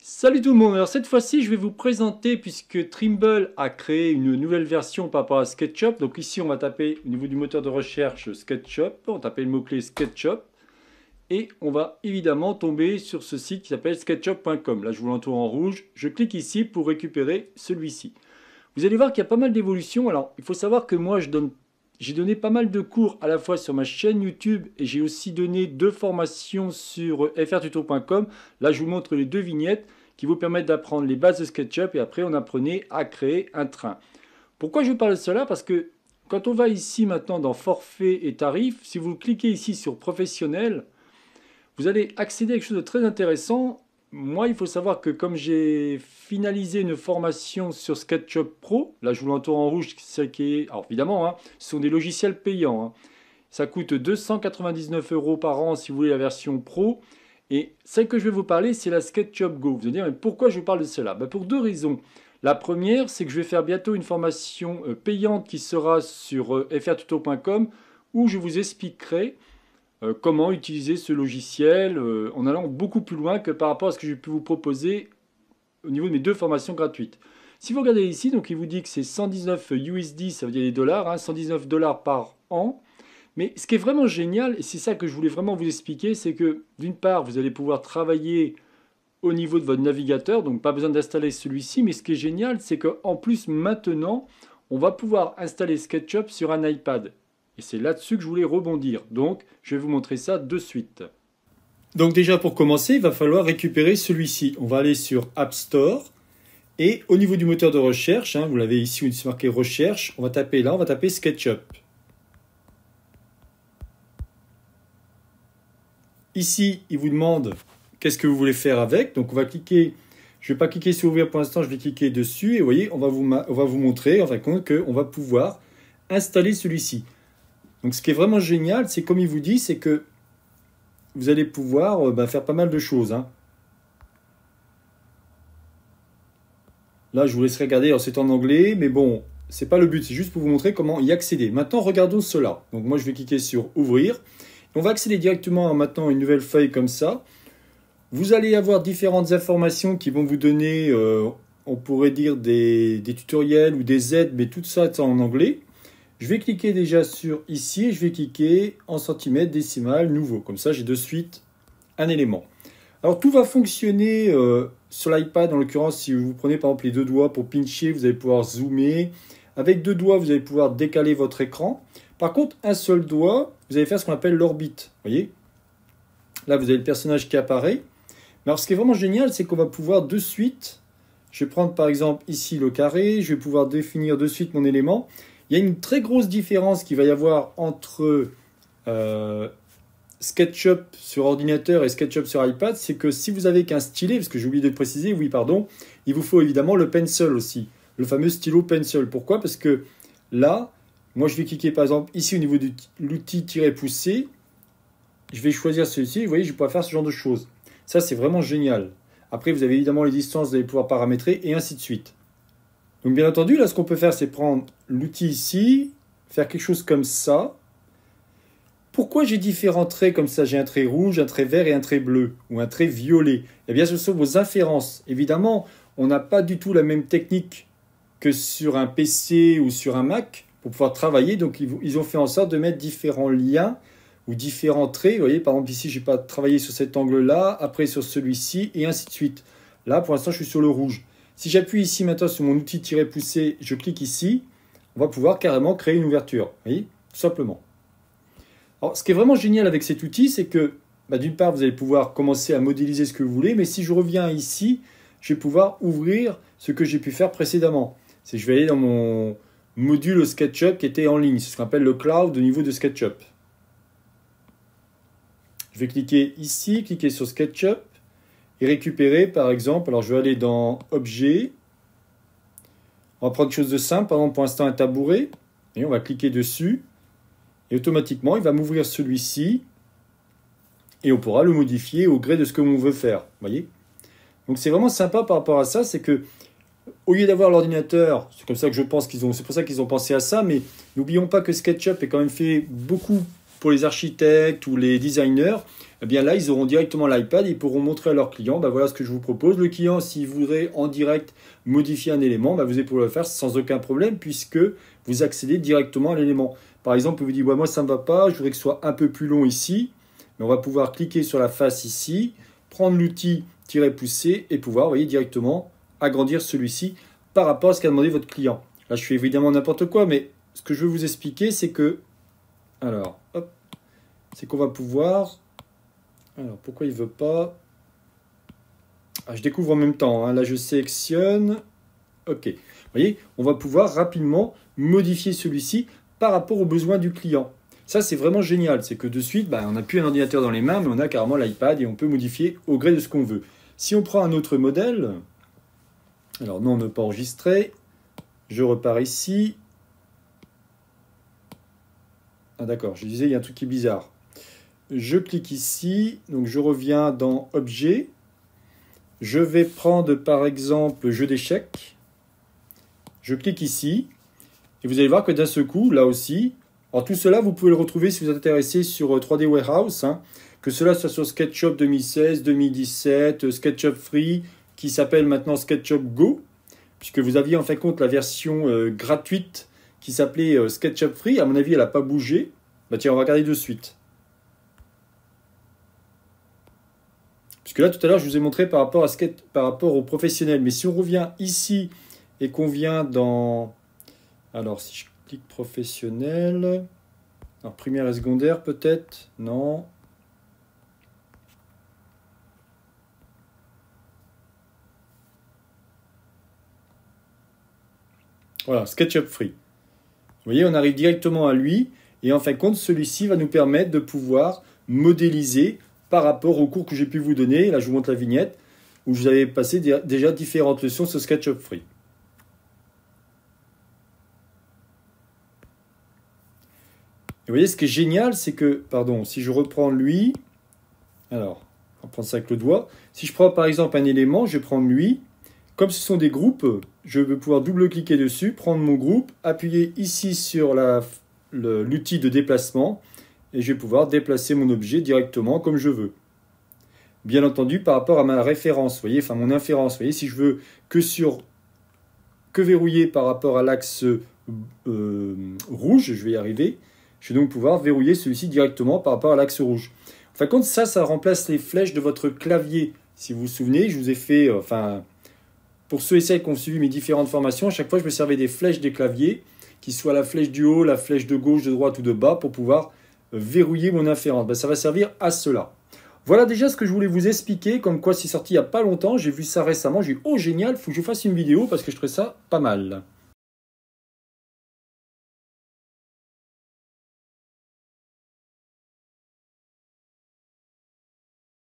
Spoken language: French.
Salut tout le monde, alors cette fois-ci je vais vous présenter puisque Trimble a créé une nouvelle version par rapport à SketchUp. Donc ici on va taper au niveau du moteur de recherche SketchUp, on taper le mot-clé SketchUp et on va évidemment tomber sur ce site qui s'appelle sketchup.com. Là je vous l'entoure en rouge, je clique ici pour récupérer celui-ci. Vous allez voir qu'il y a pas mal d'évolutions. Alors il faut savoir que moi je donne j'ai donné pas mal de cours à la fois sur ma chaîne YouTube et j'ai aussi donné deux formations sur frtuto.com. Là, je vous montre les deux vignettes qui vous permettent d'apprendre les bases de SketchUp et après on apprenait à créer un train. Pourquoi je vous parle de cela? Parce que quand on va ici maintenant dans forfait et tarifs, si vous cliquez ici sur professionnel, vous allez accéder à quelque chose de très intéressant moi, il faut savoir que comme j'ai finalisé une formation sur SketchUp Pro, là je vous l'entoure en rouge, c'est qui est, alors évidemment, hein, ce sont des logiciels payants. Hein. Ça coûte 299 euros par an si vous voulez la version Pro. Et celle que je vais vous parler, c'est la SketchUp Go. Vous allez dire, mais pourquoi je vous parle de cela ben, Pour deux raisons. La première, c'est que je vais faire bientôt une formation euh, payante qui sera sur euh, frtuto.com où je vous expliquerai euh, comment utiliser ce logiciel euh, en allant beaucoup plus loin que par rapport à ce que j'ai pu vous proposer au niveau de mes deux formations gratuites. Si vous regardez ici, donc il vous dit que c'est 119 USD, ça veut dire des dollars, 119 hein, dollars par an. Mais ce qui est vraiment génial, et c'est ça que je voulais vraiment vous expliquer, c'est que d'une part, vous allez pouvoir travailler au niveau de votre navigateur, donc pas besoin d'installer celui-ci, mais ce qui est génial, c'est qu'en plus maintenant, on va pouvoir installer SketchUp sur un iPad. Et c'est là-dessus que je voulais rebondir. Donc, je vais vous montrer ça de suite. Donc déjà pour commencer, il va falloir récupérer celui-ci. On va aller sur App Store. Et au niveau du moteur de recherche, hein, vous l'avez ici où il est marqué recherche, on va taper là, on va taper SketchUp. Ici, il vous demande qu'est-ce que vous voulez faire avec. Donc on va cliquer, je ne vais pas cliquer sur ouvrir pour l'instant, je vais cliquer dessus. Et vous voyez, on va vous, on va vous montrer en fin de compte qu'on va pouvoir installer celui-ci. Donc ce qui est vraiment génial, c'est comme il vous dit, c'est que vous allez pouvoir euh, bah, faire pas mal de choses. Hein. Là, je vous laisserai regarder, c'est en anglais, mais bon, c'est pas le but, c'est juste pour vous montrer comment y accéder. Maintenant, regardons cela. Donc moi, je vais cliquer sur Ouvrir. On va accéder directement à maintenant une nouvelle feuille comme ça. Vous allez avoir différentes informations qui vont vous donner, euh, on pourrait dire, des, des, tutoriels ou des aides, mais tout ça est en anglais. Je vais cliquer déjà sur ici et je vais cliquer en centimètres décimal nouveau. Comme ça, j'ai de suite un élément. Alors tout va fonctionner euh, sur l'iPad, en l'occurrence, si vous prenez par exemple les deux doigts pour pincher, vous allez pouvoir zoomer. Avec deux doigts, vous allez pouvoir décaler votre écran. Par contre, un seul doigt, vous allez faire ce qu'on appelle l'orbite. voyez? Là, vous avez le personnage qui apparaît. Mais alors, ce qui est vraiment génial, c'est qu'on va pouvoir de suite, je vais prendre par exemple ici le carré, je vais pouvoir définir de suite mon élément. Il y a une très grosse différence qu'il va y avoir entre euh, SketchUp sur ordinateur et SketchUp sur iPad, c'est que si vous avez qu'un stylet, parce que j'ai oublié de préciser, oui pardon, il vous faut évidemment le pencil aussi, le fameux stylo pencil. Pourquoi? Parce que là, moi je vais cliquer par exemple ici au niveau de l'outil tirer pousser, je vais choisir celui-ci, vous voyez, je vais pouvoir faire ce genre de choses. Ça c'est vraiment génial. Après vous avez évidemment les distances, vous allez pouvoir paramétrer et ainsi de suite. Donc bien entendu, là, ce qu'on peut faire, c'est prendre l'outil ici, faire quelque chose comme ça. Pourquoi j'ai différents traits comme ça? J'ai un trait rouge, un trait vert et un trait bleu, ou un trait violet. Eh bien, ce sont vos inférences. Évidemment, on n'a pas du tout la même technique que sur un PC ou sur un Mac pour pouvoir travailler. Donc, ils ont fait en sorte de mettre différents liens ou différents traits. Vous voyez, par exemple, ici, je n'ai pas travaillé sur cet angle-là, après sur celui-ci, et ainsi de suite. Là, pour l'instant, je suis sur le rouge. Si j'appuie ici maintenant sur mon outil tirer pousser, je clique ici, on va pouvoir carrément créer une ouverture. Vous voyez? Tout simplement. Alors, ce qui est vraiment génial avec cet outil, c'est que bah, d'une part, vous allez pouvoir commencer à modéliser ce que vous voulez, mais si je reviens ici, je vais pouvoir ouvrir ce que j'ai pu faire précédemment. Je vais aller dans mon module SketchUp qui était en ligne, c'est ce qu'on appelle le cloud au niveau de SketchUp. Je vais cliquer ici, cliquer sur SketchUp, et récupérer par exemple, alors je vais aller dans Objet, on va prendre quelque chose de simple, par exemple pour l'instant un tabouret, et on va cliquer dessus, et automatiquement il va m'ouvrir celui-ci, et on pourra le modifier au gré de ce que l'on veut faire, voyez. Donc c'est vraiment sympa par rapport à ça, c'est que au lieu d'avoir l'ordinateur, c'est comme ça que je pense qu'ils ont, ça qu'ils ont pensé à ça, mais n'oublions pas que SketchUp est quand même fait beaucoup pour les architectes ou les designers, eh bien là, ils auront directement l'iPad ils pourront montrer à leurs clients, bah, voilà ce que je vous propose. Le client, s'il voudrait en direct modifier un élément, bah, vous allez pouvoir le faire sans aucun problème puisque vous accédez directement à l'élément. Par exemple, vous dites, moi ça ne va pas, je voudrais que ce soit un peu plus long ici. Mais on va pouvoir cliquer sur la face ici, prendre l'outil tirer pousser et pouvoir, vous voyez, directement agrandir celui-ci par rapport à ce qu'a demandé votre client. Là, je fais évidemment n'importe quoi, mais ce que je veux vous expliquer, c'est que, alors, hop, c'est qu'on va pouvoir, alors, pourquoi il veut pas? Ah, Je découvre en même temps, hein. là, je sélectionne, ok. Vous voyez, on va pouvoir rapidement modifier celui-ci par rapport aux besoins du client. Ça, c'est vraiment génial. C'est que de suite, bah, on n'a plus un ordinateur dans les mains, mais on a carrément l'iPad et on peut modifier au gré de ce qu'on veut. Si on prend un autre modèle, alors non, ne pas enregistrer, je repars ici. Ah d'accord, je disais, il y a un truc qui est bizarre. Je clique ici, donc je reviens dans Objet. Je vais prendre par exemple jeu d'échecs. Je clique ici. Et vous allez voir que d'un seul coup, là aussi, alors tout cela, vous pouvez le retrouver si vous êtes intéressé sur 3D euh, Warehouse, hein. que cela soit sur SketchUp 2016, 2017, euh, SketchUp Free, qui s'appelle maintenant SketchUp Go, puisque vous aviez en fin de compte la version euh, gratuite qui s'appelait SketchUp Free. À mon avis, elle n'a pas bougé. Bah tiens, on va regarder de suite. Puisque là, tout à l'heure, je vous ai montré par rapport, à par rapport aux professionnels. Mais si on revient ici et qu'on vient dans... Alors, si je clic professionnel. Alors, primaire et secondaire, peut-être? Non. Voilà, SketchUp Free. Vous voyez, on arrive directement à lui. Et en fin de compte, celui-ci va nous permettre de pouvoir modéliser par rapport au cours que j'ai pu vous donner. Là, je vous montre la vignette où je vous avais passé déjà différentes leçons sur SketchUp Free. Et vous voyez, ce qui est génial, c'est que, pardon, si je reprends lui, alors, on va prendre ça avec le doigt. Si je prends par exemple un élément, je vais prendre lui. Comme ce sont des groupes, je vais pouvoir double-cliquer dessus, prendre mon groupe, appuyer ici sur l'outil de déplacement, et je vais pouvoir déplacer mon objet directement comme je veux. Bien entendu, par rapport à ma référence, voyez, enfin mon inférence, voyez, si je veux que sur que verrouiller par rapport à l'axe euh, rouge, je vais y arriver, je vais donc pouvoir verrouiller celui-ci directement par rapport à l'axe rouge. En fin ça, ça remplace les flèches de votre clavier. Si vous vous souvenez, je vous ai fait, euh, enfin, pour ceux et celles qui ont suivi mes différentes formations, à chaque fois, je me servais des flèches des claviers, qui soient la flèche du haut, la flèche de gauche, de droite ou de bas, pour pouvoir euh, verrouiller mon inférence. Ben, ça va servir à cela. Voilà déjà ce que je voulais vous expliquer, comme quoi c'est sorti il n'y a pas longtemps, j'ai vu ça récemment, j'ai dit oh génial, faut que je fasse une vidéo parce que je trouve ça pas mal.